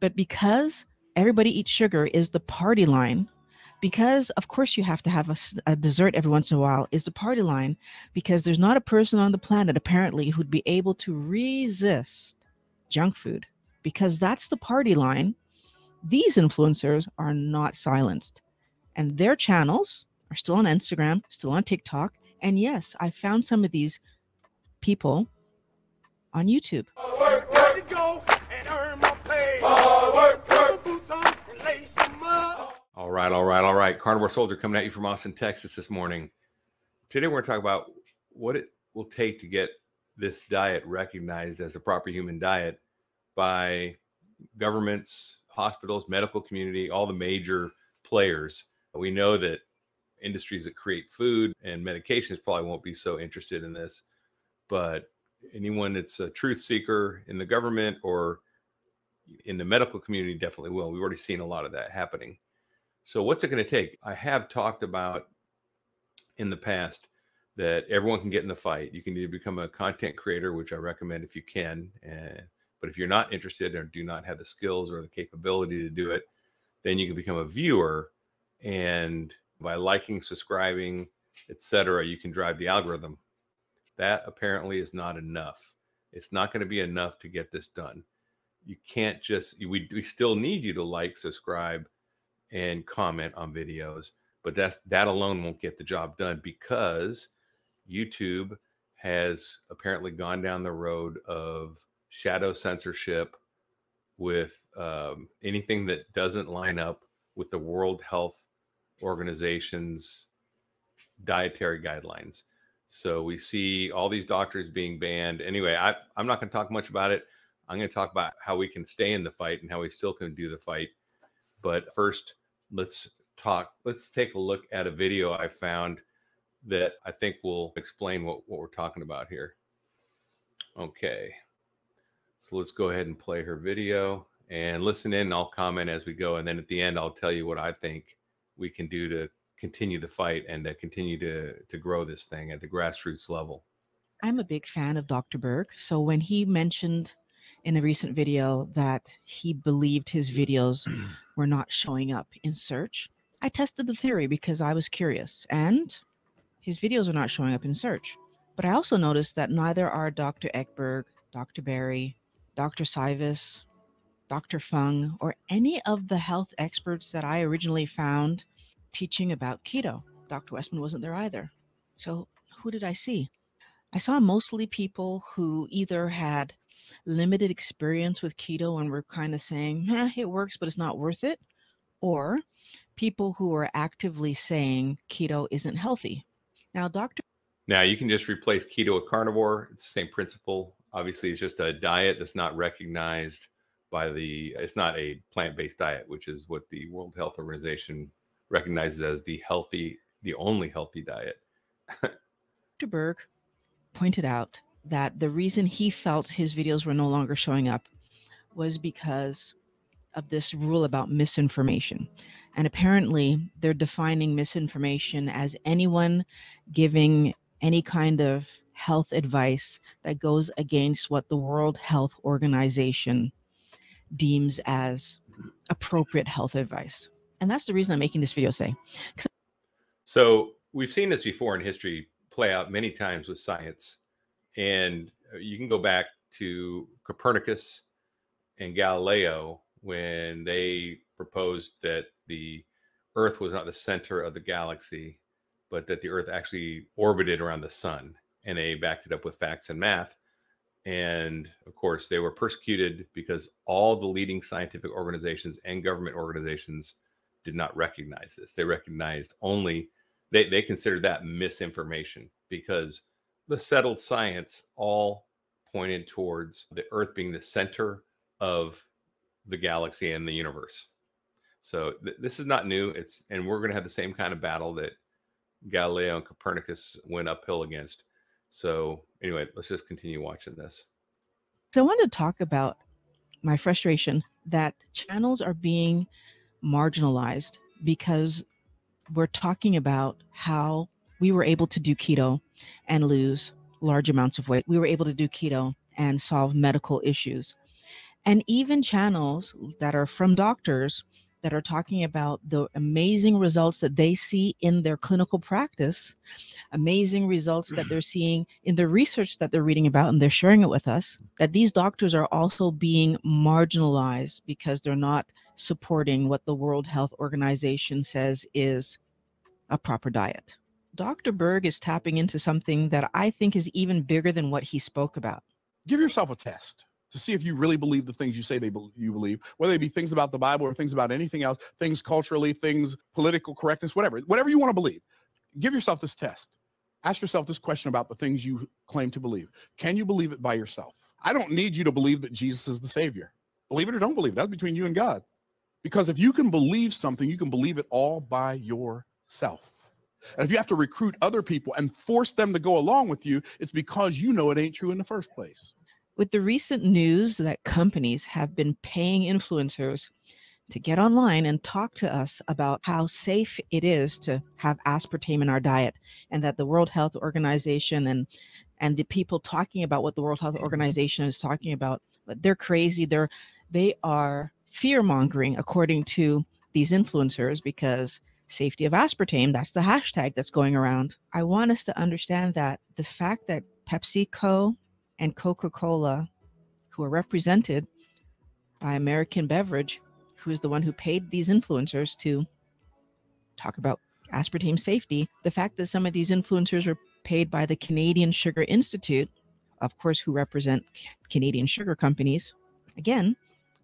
But because everybody eats sugar is the party line, because of course you have to have a, a, dessert every once in a while is the party line because there's not a person on the planet apparently who'd be able to resist junk food. Because that's the party line these influencers are not silenced. And their channels are still on instagram still on tiktok and yes i found some of these people on youtube. All right, all right, all right. Carnivore Soldier coming at you from Austin, Texas this morning. Today we're going to talk about what it will take to get this diet recognized as a proper human diet by governments, hospitals, medical community, all the major players. We know that industries that create food and medications probably won't be so interested in this, but anyone that's a truth seeker in the government or in the medical community definitely will. We've already seen a lot of that happening. So, what's it going to take? I have talked about in the past that everyone can get in the fight. You can either become a content creator, which I recommend if you can. And, but if you're not interested or do not have the skills or the capability to do it, then you can become a viewer. And by liking, subscribing, etc., you can drive the algorithm. That apparently is not enough. It's not going to be enough to get this done. You can't just, we, we still need you to like, subscribe, and comment on videos but that's that alone won't get the job done because youtube has apparently gone down the road of shadow censorship with um, anything that doesn't line up with the world health organization's dietary guidelines. So we see all these doctors being banned. Anyway I, i'm not going to talk much about it. I'm going to talk about how we can stay in the fight and how we still can do the fight. But first let's talk. Let's take a look at a video I found that I think will explain what, what we're talking about here. Okay. So let's go ahead and play her video and listen in. I'll comment as we go. And then at the end, I'll tell you what I think we can do to continue the fight and to continue to, to grow this thing at the grassroots level. I'm a big fan of Dr. Berg. So when he mentioned in a recent video that he believed his videos were not showing up in search. I tested the theory because I was curious, and his videos are not showing up in search. But I also noticed that neither are Dr. Ekberg, Dr. Berry, Dr. Sivis, Dr. Fung, or any of the health experts that I originally found teaching about keto. Dr. Westman wasn't there either. So who did I see? I saw mostly people who either had limited experience with keto and we're kind of saying, eh, it works, but it's not worth it, or people who are actively saying keto isn't healthy. Now, Dr. Now, you can just replace keto with carnivore. It's the same principle. Obviously, it's just a diet that's not recognized by the, it's not a plant based diet, which is what the World Health Organization recognizes as the healthy, the only healthy diet. Dr. Berg pointed out that the reason he felt his videos were no longer showing up was because of this rule about misinformation. And apparently, they're defining misinformation as anyone giving any kind of health advice that goes against what the World Health Organization deems as appropriate health advice. And that's the reason I'm making this video today. So, we've seen this before in history play out many times with science and uh, you can go back to Copernicus and Galileo when they proposed that the Earth was not the center of the galaxy, but that the Earth actually orbited around the sun. And they backed it up with facts and math. And of course, they were persecuted because all the leading scientific organizations and government organizations did not recognize this. They recognized only, they, they considered that misinformation because the settled science all pointed towards the Earth being the center of the galaxy and the universe. So th- this is not new. It's and we're going to have the same kind of battle that Galileo and Copernicus went uphill against. So anyway, let's just continue watching this. So I want to talk about my frustration that channels are being marginalized because we're talking about how we were able to do keto and lose large amounts of weight. We were able to do keto and solve medical issues. and even channels that are from doctors that are talking about the amazing results that they see in their clinical practice, amazing results that they're seeing in the research that they're reading about and they're sharing it with us, that these doctors are also being marginalized because they're not supporting what the World Health Organization says is a proper diet. Dr. Berg is tapping into something that I think is even bigger than what he spoke about. Give yourself a test to see if you really believe the things you say they be- you believe, whether they be things about the Bible or things about anything else, things culturally, things political correctness, whatever, whatever you want to believe. Give yourself this test. Ask yourself this question about the things you claim to believe. Can you believe it by yourself? I don't need you to believe that Jesus is the Savior. Believe it or don't believe it. That's between you and God. Because if you can believe something, you can believe it all by yourself. And if you have to recruit other people and force them to go along with you, it's because you know it ain't true in the first place. With the recent news that companies have been paying influencers to get online and talk to us about how safe it is to have aspartame in our diet and that the World Health Organization and and the people talking about what the World Health Organization is talking about, but they're crazy. They're they are fear mongering according to these influencers because safety of aspartame, that's the hashtag that's going around. I want us to understand that the fact that PepsiCo and Coca Cola, who are represented by American Beverage, who is the one who paid these influencers to talk about aspartame safety, the fact that some of these influencers are paid by the Canadian Sugar Institute, of course, who represent Canadian sugar companies, again,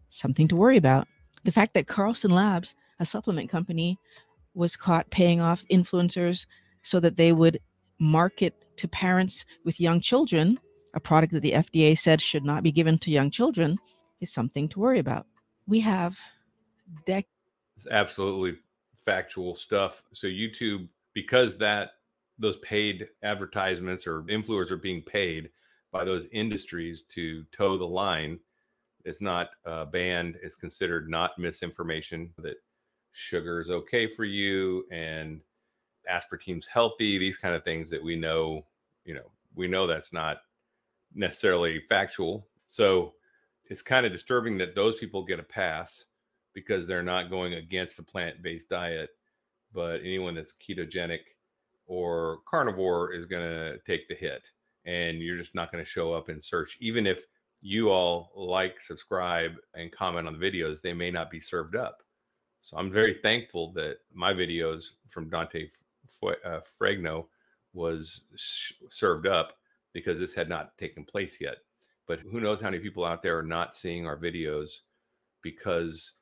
something to worry about. The fact that Carlson Labs, a supplement company, was caught paying off influencers so that they would market to parents with young children a product that the FDA said should not be given to young children is something to worry about. We have It's absolutely factual stuff. So YouTube, because that those paid advertisements or influencers are being paid by those industries to toe the line, it's not uh, banned. It's considered not misinformation that sugar is okay for you and aspartame's healthy. These kind of things that we know, you know, we know that's not necessarily factual. So it's kind of disturbing that those people get a pass because they're not going against the plant-based diet, but anyone that's ketogenic or carnivore is going to take the hit and you're just not going to show up in search even if you all like subscribe and comment on the videos they may not be served up so i'm very thankful that my videos from dante uh, fregno was served up because this had not taken place yet. But who knows how many people out there are not seeing our videos because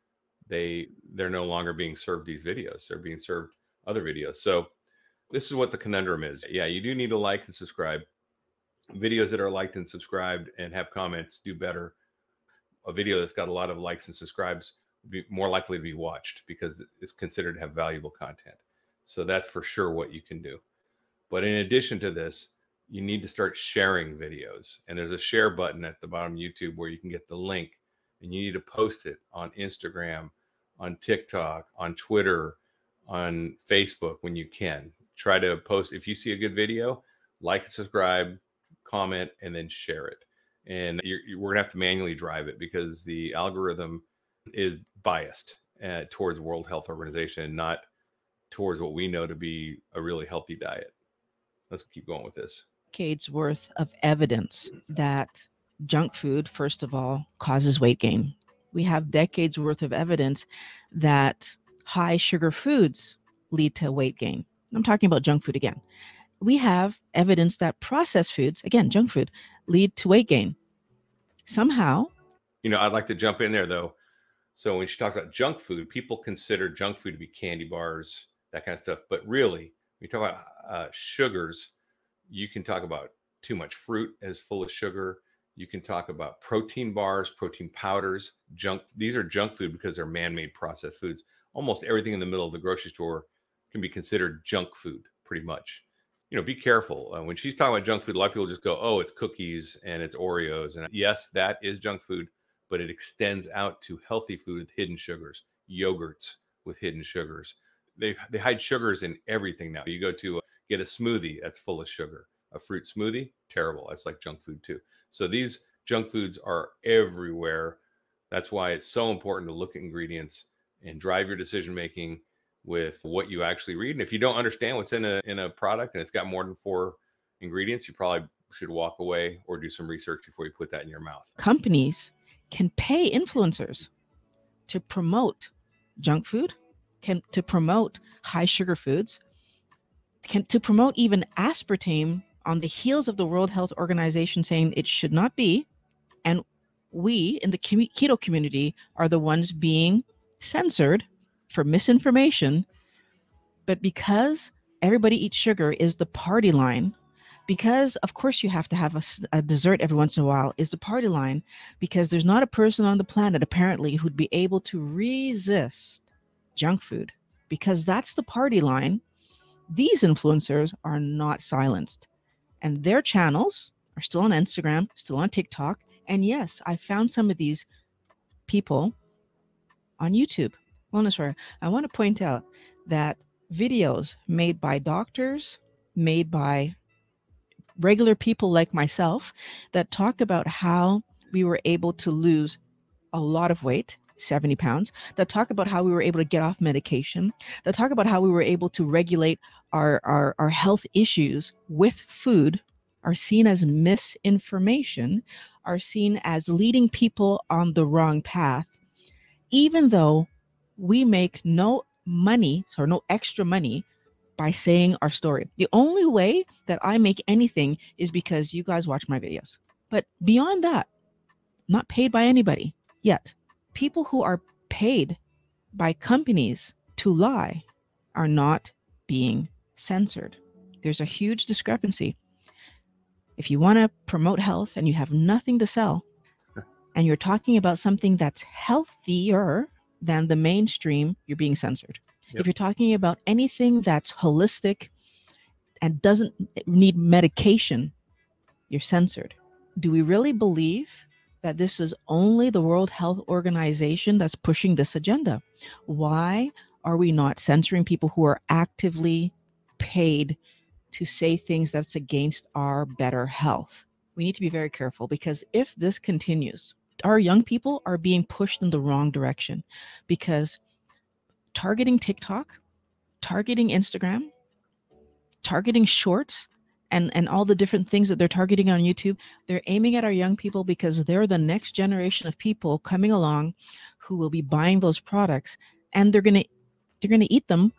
they they're no longer being served these videos. They're being served other videos. So this is what the conundrum is. Yeah, you do need to like and subscribe. Videos that are liked and subscribed and have comments do better. A video that's got a lot of likes and subscribes be more likely to be watched because it's considered to have valuable content. So that's for sure what you can do. But in addition to this, you need to start sharing videos. And there's a share button at the bottom of YouTube where you can get the link and you need to post it on Instagram, on TikTok, on Twitter, on Facebook when you can. Try to post if you see a good video, like and subscribe, comment, and then share it. And you're, you're, we're gonna have to manually drive it because the algorithm is biased uh, towards World Health Organization, not towards what we know to be a really healthy diet. Let's keep going with this decades worth of evidence that junk food, first of all, causes weight gain. We have decades worth of evidence that high sugar foods lead to weight gain. I'm talking about junk food again. We have evidence that processed foods, again, junk food, lead to weight gain. Somehow, you know, I'd like to jump in there though. So when she talks about junk food, people consider junk food to be candy bars, that kind of stuff. But really, when you talk about uh, sugars, you can talk about too much fruit as full of sugar. You can talk about protein bars, protein powders, junk. These are junk food because they're man-made processed foods. Almost everything in the middle of the grocery store can be considered junk food, pretty much. You know, be careful uh, when she's talking about junk food. A lot of people just go, "Oh, it's cookies and it's Oreos," and yes, that is junk food, but it extends out to healthy food with hidden sugars, yogurts with hidden sugars. They they hide sugars in everything now. You go to uh, Get a smoothie that's full of sugar. A fruit smoothie, terrible. That's like junk food too. So these junk foods are everywhere. That's why it's so important to look at ingredients and drive your decision making with what you actually read. And if you don't understand what's in a in a product and it's got more than four ingredients, you probably should walk away or do some research before you put that in your mouth. Companies can pay influencers to promote junk food, can to promote high sugar foods, can to promote even aspartame on the heels of the World Health Organization saying it should not be, and we in the keto community are the ones being censored for misinformation. But because everybody eats sugar is the party line, because of course you have to have a, a, dessert every once in a while is the party line because there's not a person on the planet apparently who'd be able to resist junk food because that's the party line. These influencers are not silenced and their channels are still on instagram still on tiktok and yes i found some of these people on youtube. Wellness warrior i want to point out that videos made by doctors made by regular people like myself that talk about how we were able to lose a lot of weight 70 pounds that talk about how we were able to get off medication that talk about how we were able to regulate our, our, our health issues with food are seen as misinformation are seen as leading people on the wrong path. Even though we make no money or no extra money by saying our story. The only way that I make anything is because you guys watch my videos. But beyond that, not paid by anybody yet. People who are paid by companies to lie are not being censored. There's a huge discrepancy. If you want to promote health and you have nothing to sell, and you're talking about something that's healthier than the mainstream, you're being censored. If you're talking about anything that's holistic and doesn't need medication, you're censored. Do we really believe that this is only the World Health Organization that's pushing this agenda? Why are we not censoring people who are actively paid to say things that's against our better health? We need to be very careful because if this continues, our young people are being pushed in the wrong direction because targeting TikTok, targeting Instagram, targeting shorts, and and all the different things that they're targeting on YouTube, they're aiming at our young people because they're the next generation of people coming along who will be buying those products and they're going to they're to eat them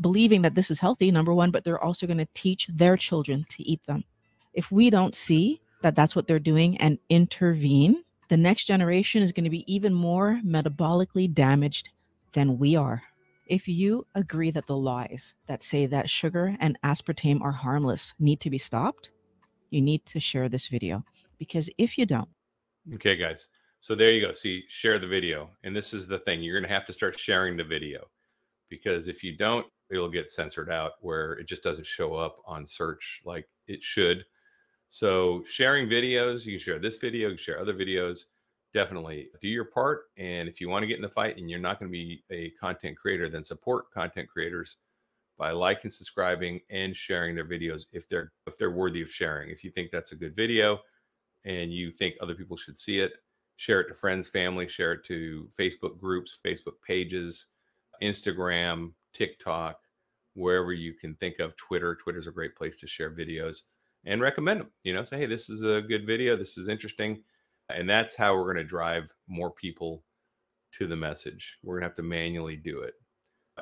believing that this is healthy number 1, but they're also going to teach their children to eat them. If we don't see that that's what they're doing and intervene, the next generation is going to be even more metabolically damaged than we are. If you agree that the lies that say that sugar and aspartame are harmless need to be stopped, you need to share this video because if you don't. Okay, guys. So there you go. See, share the video. And this is the thing you're going to have to start sharing the video because if you don't, it'll get censored out where it just doesn't show up on search like it should. So sharing videos, you can share this video, you can share other videos definitely do your part. And if you want to get in the fight and you're not going to be a content creator, then support content creators by liking, subscribing, and sharing their videos if they're if they're worthy of sharing. If you think that's a good video and you think other people should see it, share it to friends, family, share it to Facebook groups, Facebook pages, Instagram, TikTok, wherever you can think of. Twitter, Twitter's a great place to share videos and recommend them. You know, say, hey, this is a good video. This is interesting and that's how we're going to drive more people to the message. We're going to have to manually do it.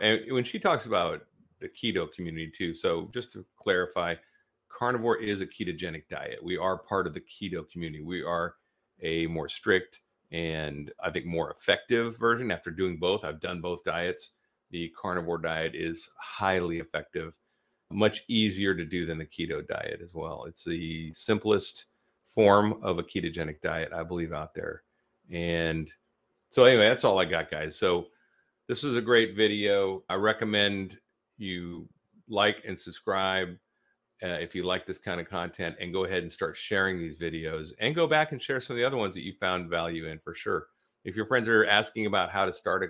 And when she talks about the keto community too, so just to clarify, carnivore is a ketogenic diet. We are part of the keto community. We are a more strict and I think more effective version. After doing both, I've done both diets. The carnivore diet is highly effective, much easier to do than the keto diet as well. It's the simplest form of a ketogenic diet, I believe, out there. And so, anyway, that's all I got, guys. So, this is a great video. I recommend you like and subscribe uh, if you like this kind of content and go ahead and start sharing these videos and go back and share some of the other ones that you found value in for sure. If your friends are asking about how to start a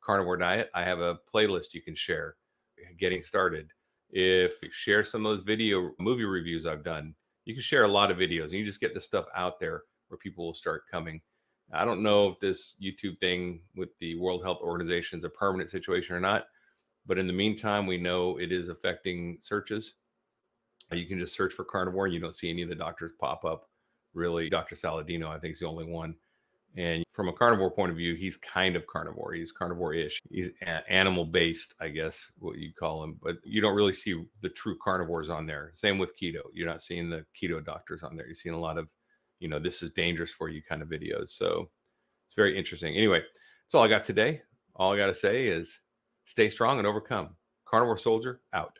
carnivore diet, I have a playlist you can share getting started. If you share some of those video movie reviews I've done, you can share a lot of videos and you just get the stuff out there where people will start coming I don't know if this YouTube thing with the World Health Organization is a permanent situation or not, but in the meantime, we know it is affecting searches. You can just search for carnivore and you don't see any of the doctors pop up. Really, Dr. Saladino, I think, is the only one. And from a carnivore point of view, he's kind of carnivore. He's carnivore-ish. He's animal-based, I guess, what you call him. But you don't really see the true carnivores on there. Same with keto. You're not seeing the keto doctors on there. You're seeing a lot of, you know, this is dangerous for you kind of videos. So it's very interesting. Anyway, that's all I got today. All I got to say is stay strong and overcome. Carnivore Soldier out.